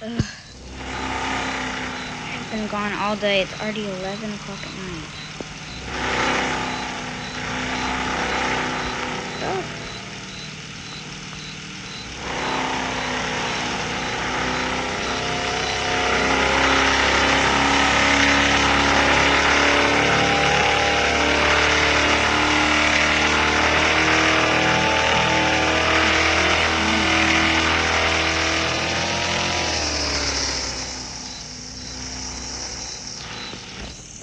Ugh. I've been gone all day. It's already 11 o'clock at night. Ugh.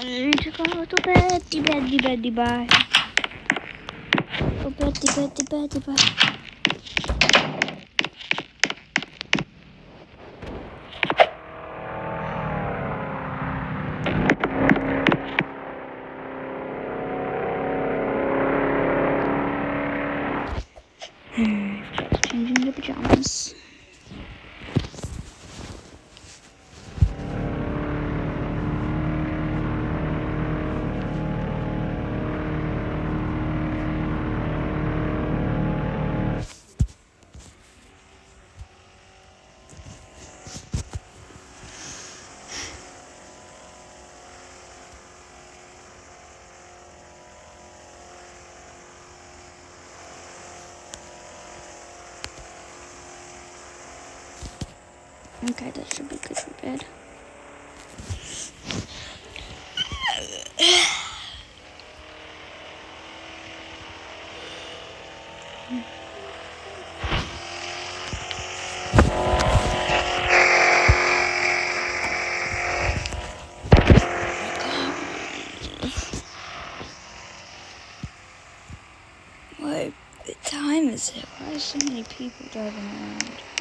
I need to go to bed, bed, to bed. Go Okay, that should be good for bed. What time is it? Why are so many people driving around?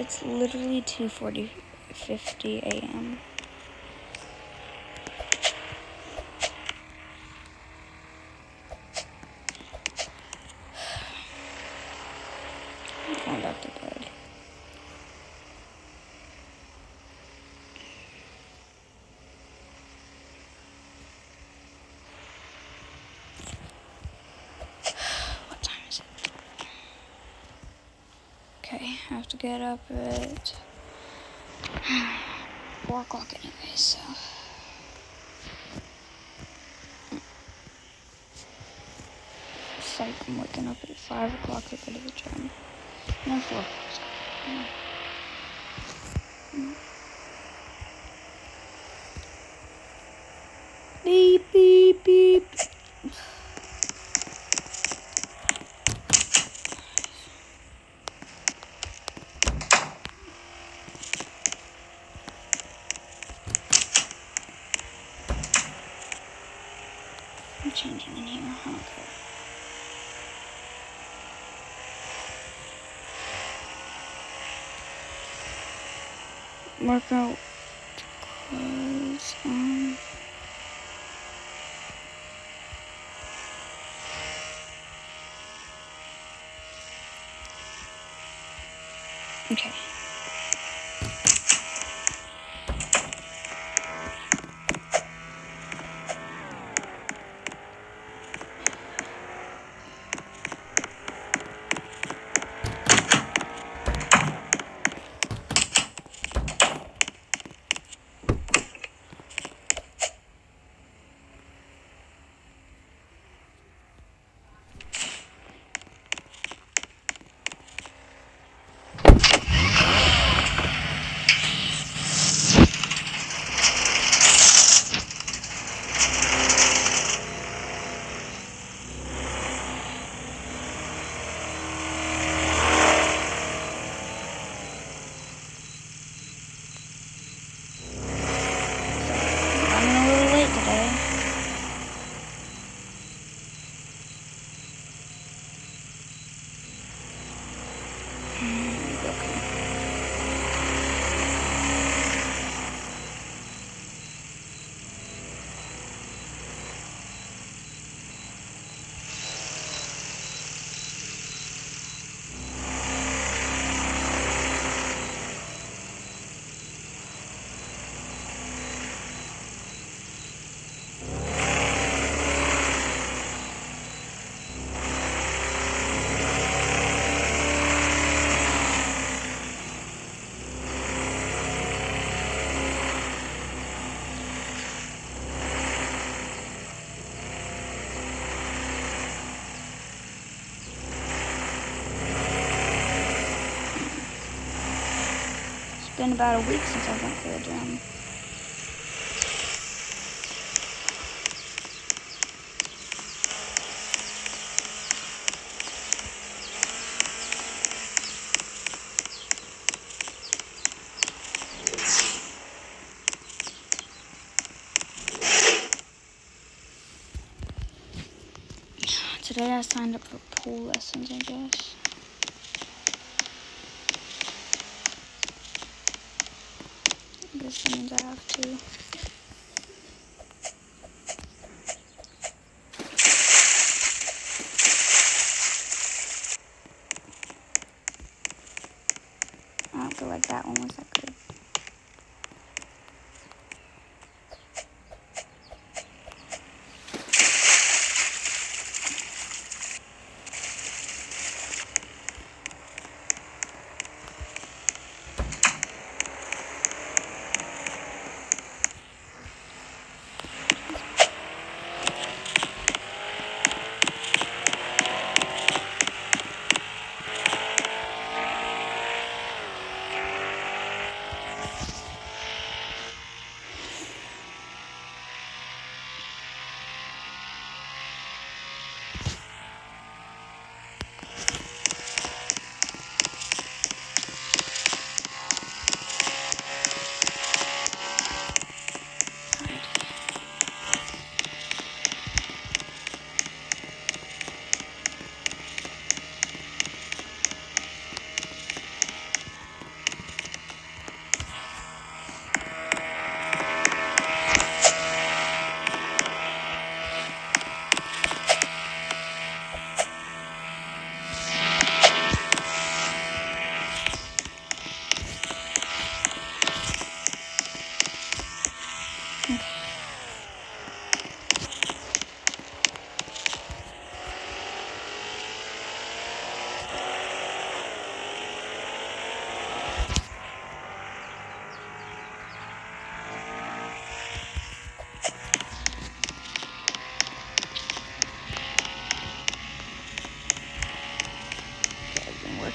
It's literally 2:40 50 a.m. I'm going back to bed. What time is it? Okay, I have to get up at four o'clock anyway, so. It's like I'm waking up at five o'clock to go to the gym. No, four o'clock. Yeah. Mm. Beep, beep, beep. I'm changing in here. Don't care. Workout clothes on. Um. Okay. Been about a week since I went to the gym. Today I signed up for pool lessons, I guess. Means I have to. I don't feel like that one was that good.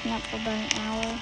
Working up for about an hour.